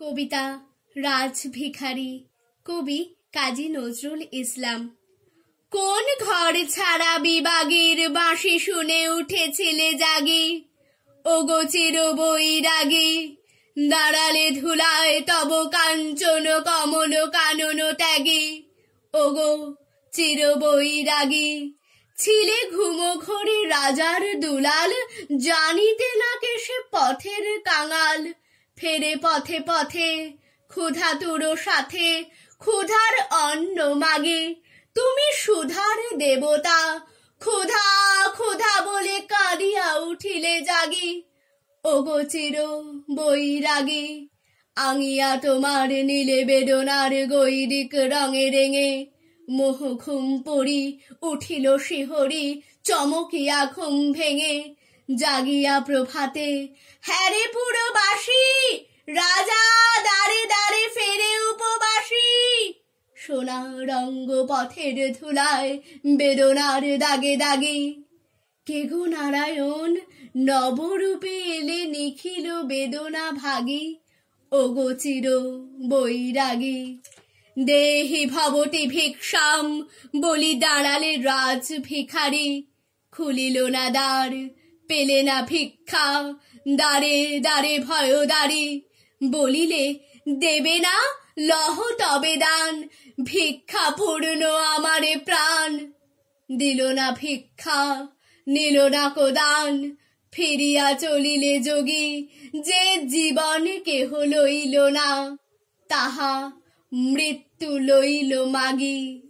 কবিতা, রাজ ভিখারি, কবি কাজী নজরুল ইসলাম। কোন ঘর ছাড়া বিবাগের বাঁশি শুনে উঠেছিলে জাগি। ওগো চির বৈরাগী। দাঁড়ালে ধুলায় তব কাঞ্চন কমল কানন ত্যাগী। ওগো চির বৈরাগী। ছিলে ঘুমো ঘরে রাজার দুলাল, জানিতে না কে সে পথের কাঙাল। ফেরে পথে পথে, ক্ষুধা তুর সাথে, ক্ষুধার অন্ন মাগে। তুমি সুধার দেবতা, ক্ষুধা ক্ষুধা বলে কাঁদিয়া উঠিলে জাগি। ওগো চির বৈরাগী, আঙিয়া তোমার নীলে বেদনার গৈরিক রঙে রেঙে, মোহ ঘুম পড়ি, উঠিল শিহরি, চমকিয়া ঘুম ভেঙে। জাগিয়া প্রভাতে হ্যারে পুরবাসী, রাজা দাঁড়ে দাঁড়ে ফেরে উপবাসী। সোনা রঙ্গ পথের ধুলায় বেদনার দাগে দাগে, কে গো নারায়ণ, নবরূপে এলে নিখিল বেদনা ভাগী, ওগো চির বৈরাগী। দেহি ভবতি ভিক্ষাম বলি দাঁড়ালে রাজ ভিখারি, খুলিল না দ্বার পেলে না ভিক্ষা। দাঁড়ে দাঁড়ে ভয় দাঁড়ি। বলিলে, দেবে না, লহ তবে দান। ভিক্ষা পূর্ণ আমারে প্রাণ। দিল না ভিক্ষা, নিল না কোদান। ফিরিয়া চলিলে যোগী, যে জীবন কেহ লইল না, তাহা মৃত্যু লইল মাগি।